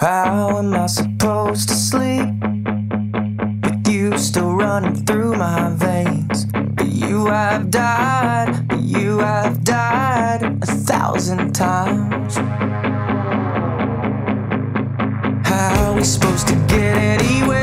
How am I supposed to sleep with you still running through my veins? But you have died, but you have died a thousand times. How are we supposed to get anywhere?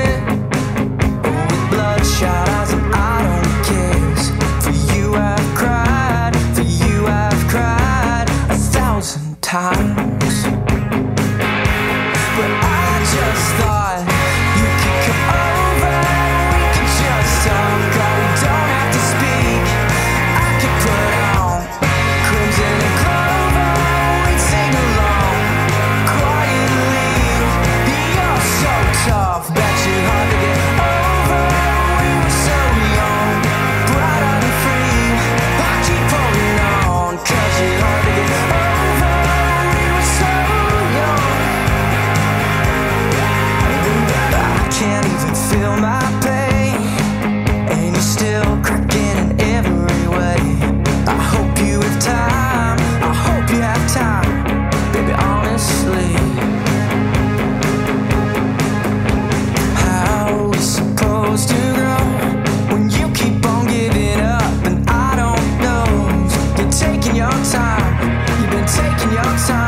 in your time.